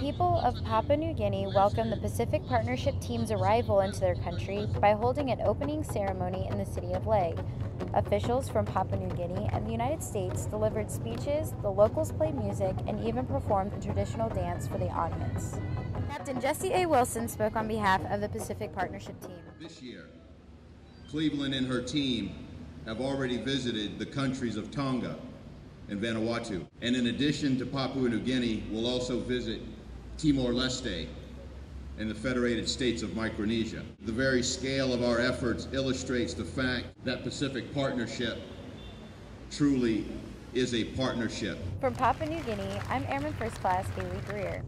people of Papua New Guinea welcomed the Pacific Partnership team's arrival into their country by holding an opening ceremony in the city of Lae. Officials from Papua New Guinea and the United States delivered speeches, the locals played music, and even performed a traditional dance for the audience. Captain Jesse A. Wilson spoke on behalf of the Pacific Partnership team. This year, Cleveland and her team have already visited the countries of Tonga and Vanuatu. And in addition to Papua New Guinea, we'll also visit Timor-Leste and the Federated States of Micronesia. The very scale of our efforts illustrates the fact that Pacific Partnership truly is a partnership. From Papua New Guinea, I'm Airman First Class Haley Greer.